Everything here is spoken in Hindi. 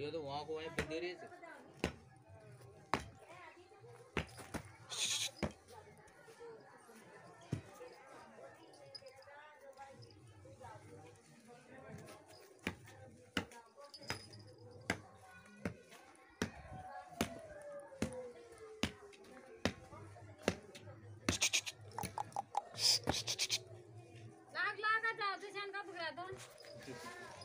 ये तो वहाँ को वहीं फिर दे रही है नाक लागा जाओ तो शान का पकड़ा दो